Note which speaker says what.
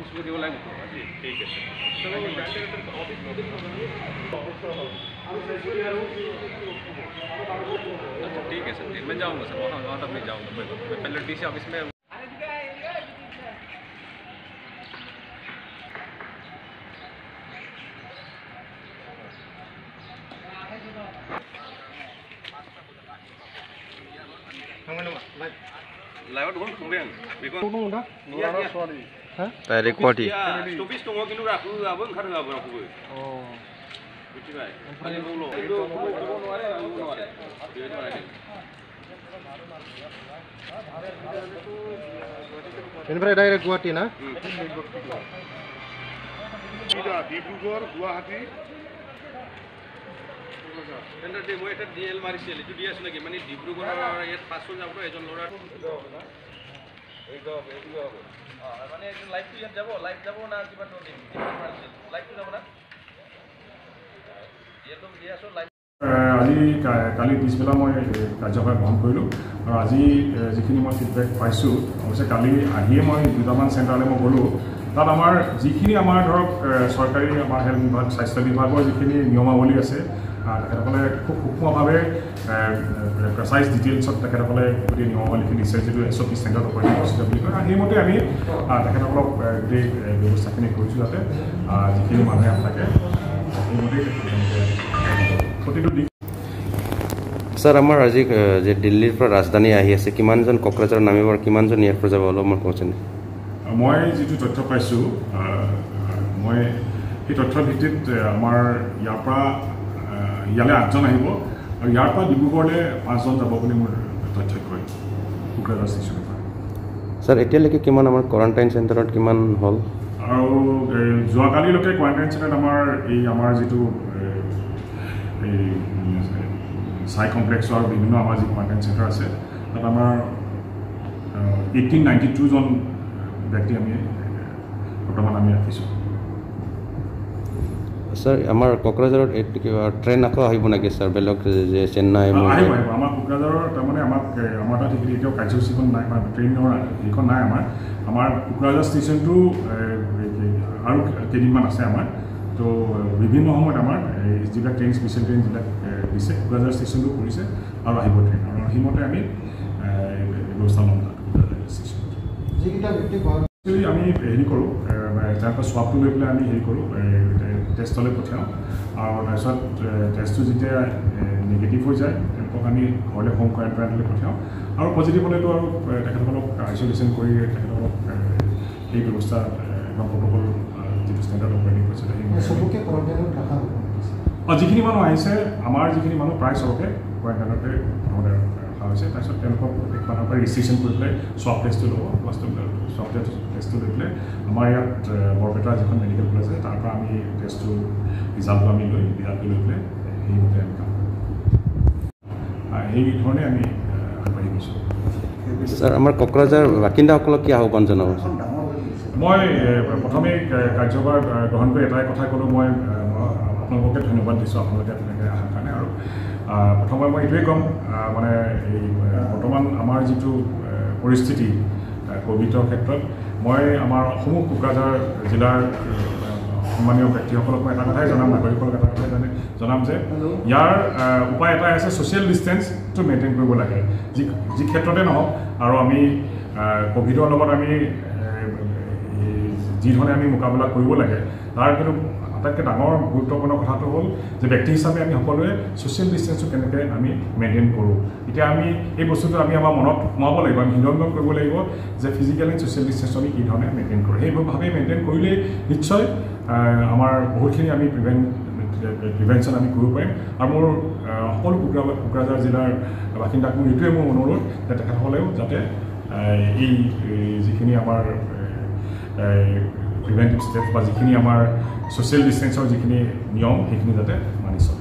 Speaker 1: उसको जी
Speaker 2: ठीक है
Speaker 1: अच्छा ठीक है सर मैं जाऊँगा सर वहाँ वहाँ तक मैं जाऊँगा। मैं पहले डी ऑफ़िस में
Speaker 2: लाइव one, Korean. पैरे कोटी स्टोपिस तो वो किन्हों राखू आप उन खाने आप राखू इन
Speaker 3: पर डायरेक्ट गुवाहाटी ना
Speaker 4: इधर डिब्रूगढ़
Speaker 2: गुवाहाटी इन डे मैं डीएल मारी चली जो डीएस ना कि मैंने और ये पासवर्ड आपको एजेंट लोड মানে লাইভটো ইয়াত যাব লাইভ যাব না কিবা লাইভটো যাব না? ইয়াতো দি আছোঁ লাইভ
Speaker 4: আজি কালি পিছবেলা মই কাৰ্যভাৰ গ্ৰহণ কৰিলোঁ আৰু আজি যিখিনি মই ফিডবেক পাইছোঁ অৱশ্যে কালি আহিয়ে মই দুটামান চেণ্টাৰলৈ মই গ'লোঁ। তাত আমাৰ যিখিনি আমাৰ ধৰক চৰকাৰী আমাৰ হেল্থ বিভাগ স্বাস্থ্য বিভাগৰ যিখিনি নিয়মাৱলী আছে তেখেতসকলে খুব সূক্ষ্মভাৱে প্ৰেচাইজ ডিটেইলছত তেখেতসকলে গোটেই নিয়মাৱলীখিনি দিছে যিটো S O' P standard operating procedure বুলি কয়। সেইমতে আমি তেখেতসকলক গোটেই ব্যৱস্থাখিনি কৰিছোঁ যাতে যিখিনি মানুহে সেইমতেই প্ৰতিটো দিশ
Speaker 5: ছাৰ আমাৰ আজি যে দিল্লীৰ পৰা ৰাজধানী আহি আছে কিমানজন কোকৰাঝাৰ নামিব আৰু কিমানজন ইয়াৰ পৰা যাব অলপমান ক'বচোন
Speaker 4: মই যিটো তথ্য পাইছোঁ মই সেই তথ্যৰ ভিত্তিত আমাৰ ইয়াৰ পৰা ইয়ালৈ আঠজন আহিব আৰু ইয়াৰ পৰা ডিব্ৰুগড়লৈ পাঁচজন যাব বুলি মোৰ তথ্য কয় কোকৰাঝাৰ ষ্টেচনৰ পৰা
Speaker 5: ছাৰ এতিয়ালৈকে কিমান আমাৰ কোৱাৰেণ্টাইন চেণ্টাৰত কিমান হ'ল
Speaker 4: আৰু যোৱাকালিলৈকে কোৱাৰেণ্টাইন চেণ্টাৰত আমাৰ এই আমাৰ যিটো এই চাই কমপ্লেক্সৰ আৰু বিভিন্ন আমাৰ যি কোৱাৰেণ্টাইন চেণ্টাৰ আছে তাত আমাৰ এইটিন নাইণ্টি টুজন ব্যক্তি আমি বৰ্তমান আমি ৰাখিছোঁ
Speaker 5: ছাৰ আমাৰ কোকৰাঝাৰত এই কিবা ট্ৰেইন আকৌ আহিব নেকি ছাৰ বেলেগ যে চেন্নাই
Speaker 4: আহিব
Speaker 5: মুম্বাই
Speaker 4: আহিব আমাৰ কোকৰাঝাৰৰ তাৰমানে আমাক আমাৰ তাত সেইখিনি এতিয়াও কাৰ্যসূচীখন নাই বা ট্ৰেইনৰ সেইখন নাই আমাৰ। আমাৰ কোকৰাঝাৰ ষ্টেচনটো আৰু কেইদিনমান আছে আমাৰ। তো বিভিন্ন সময়ত আমাৰ যিবিলাক ট্ৰেইন স্পেচিয়েল ট্ৰেইন যিবিলাক দিছে কোকৰাঝাৰ ষ্টেচনটো কৰিছে আৰু আহিব ট্ৰেইন আৰু সেইমতে আমি ব্যৱস্থা ল'ম তাত কোকৰাঝাৰ ষ্টেচনত
Speaker 3: যিকেইটা
Speaker 4: আমি হেৰি কৰোঁ এ, তেওঁলোকৰ স্বাবটো লৈ পেলাই আমি হেৰি কৰোঁ টেষ্টলৈ পঠিয়াওঁ। আৰু তাৰপিছত টেষ্টটো যেতিয়া নিগেটিভ হৈ যায় তেওঁলোকক আমি ঘৰলৈ হোম কোৱাৰেণ্টাইনলৈ পঠিয়াওঁ। আৰু পজিটিভ হ'লেতো আৰু তেখেতসকলক আইচলেশ্যন কৰি তেখেতসকলক সেই ব্যৱস্থা একদম প্ৰট'কল যিটো ষ্টেণ্ডাৰ্ড অপাৰেটিং কৰিছে সেই অঁ যিখিনি মানুহ আহিছে আমাৰ যিখিনি মানুহ প্ৰায় চবকে কোৱাৰেণ্টাইনতে ৰখা হৈছে তাৰপিছত তেওঁলোকক মানুহৰ পৰা ৰেজিষ্ট্ৰেশ্যন কৰি পেলাই চব টেষ্টটো ল'ব প্লাছ চব টেষ্টটো লৈ পেলাই আমাৰ ইয়াত এ, বৰপেটা যিখন মেডিকেল কলেজ আছে তাৰ পৰা আমি টেষ্টটো ৰিজাল্টটো আমি লৈ ৰিজাল্টটো লৈ পেলাই সেইমতে আমি কাম আহ, সেইধৰণে আমি আগবাঢ়ি গৈছোঁ।
Speaker 5: ছাৰ আমাৰ কোকৰাঝাৰ বাসিন্দাসকলক কি আহ্বান জনাব?
Speaker 4: মই কা- কাৰ্যভাৰ গ্ৰহণ কৰি এটাই কথা ক'লোঁ মই আপোনালোককে ধন্যবাদ দিছোঁ আপোনালোকে তেনেকৈ অহাৰ কাৰণে আৰু প্ৰথমে মই এইটোৱেই ক'ম মানে এই বৰ্তমান আমাৰ যিটো পৰিস্থিতি ক'ভিডৰ ক্ষেত্ৰত মই আমাৰ সমূহ কোকৰাঝাৰ জিলাৰ সন্মানীয় ব্যক্তিসকলক মই এটা কথাই জনাম নাগৰিকসকলক এটা কথাই জানে জনাম যে ইয়াৰ উপায় এটাই আছে ছ'চিয়েল ডিষ্টেঞ্চটো মেইনটেইন কৰিব লাগে। যি যি ক্ষেত্ৰতে নহওক আৰু আমি ক'ভিডৰ লগত আমি যিধৰণে আমি মোকাবিলা কৰিব লাগে তাৰ কিন্তু আটাইতকৈ ডাঙৰ গুৰুত্বপূৰ্ণ কথাটো হ'ল যে ব্যক্তি হিচাপে আমি সকলোৱে ছ'চিয়েল ডিষ্টেঞ্চটো কেনেকৈ আমি মেইনটেইন কৰোঁ। এতিয়া আমি এই বস্তুটো আমি আমাৰ মনত সোমাব লাগিব আমি হৃদয়ংগম কৰিব লাগিব যে ফিজিকেল ছ'চিয়েল ডিষ্টেঞ্চটো আমি কি ধৰণে মেইনটেইন কৰোঁ। সেইভাৱে মেইনটেইন কৰিলেই নিশ্চয় আমাৰ বহুতখিনি আমি প্ৰিভেণ্ট প্ৰিভেনশ্যন আমি কৰিব পাৰিম। আৰু মোৰ সকলো কোকৰা কোকৰাঝাৰ জিলাৰ বাসিন্দাক মোৰ এইটোৱে মোৰ অনুৰোধ যে তেখেতসকলেও যাতে এই যিখিনি আমাৰ প্ৰিভেণ্টিভ ষ্টেপ বা যিখিনি আমাৰ ছ'চিয়েল ডিষ্টেঞ্চৰ যিখিনি নিয়ম সেইখিনি যাতে মানি চলে।